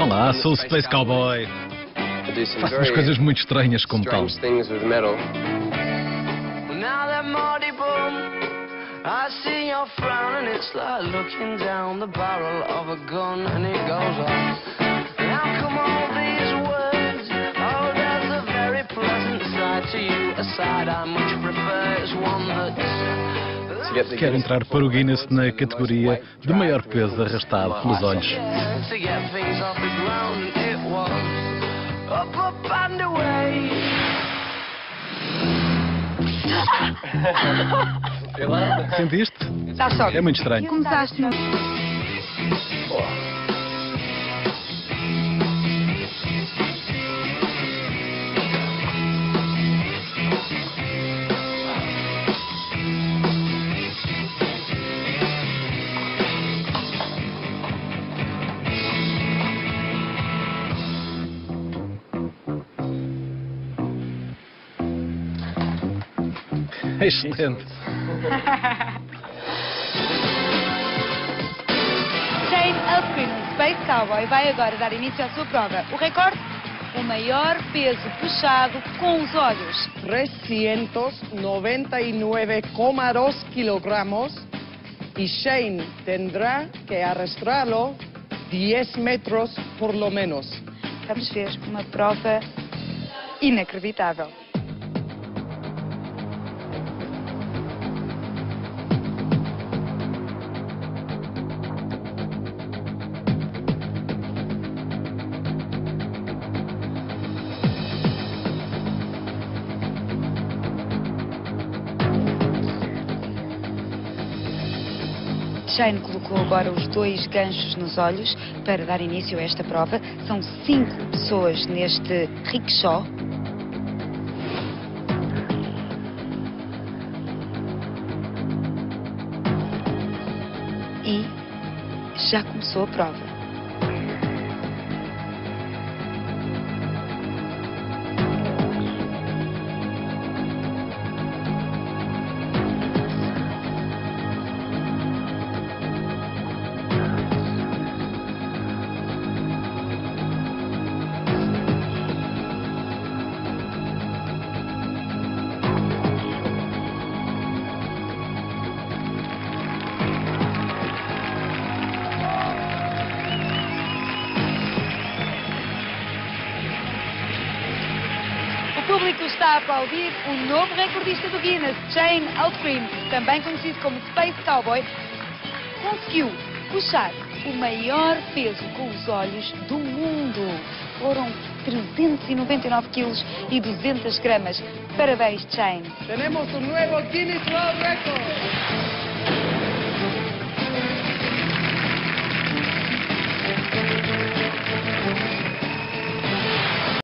Olá, sou o Space Cowboy. Faço umas coisas muito estranhas como tal. Strange things with metal. Now that Marty boom, I see your frown and it's like looking down the barrel of a gun and it goes on. Now come all these words, oh there's a very pleasant side to you, a side I much prefer is one that's... Quero entrar para o Guinness na categoria de maior peso arrastado pelos olhos. Sentiste? Está só. É muito estranho. Começaste Excelente. Shane Upkin, Space Cowboy, vai agora dar início à sua prova. O recorde? O maior peso puxado com os olhos. 399,2 kilogramos y Shane tendrá que arrastrarlo 10 metros por lo menos. Vamos ver uma prova inacreditável. Shane colocou agora os dois ganchos nos olhos para dar início a esta prova. São cinco pessoas neste rickshaw. E já começou a prova. Público está a aplaudir o novo recordista do Guinness, Shane Alfrin, também conhecido como Space Cowboy, conseguiu puxar o maior peso com os olhos do mundo. Foram 399 quilos e 200 gramas. Parabéns, Shane. Tenemos un nuevo Guinness World Record.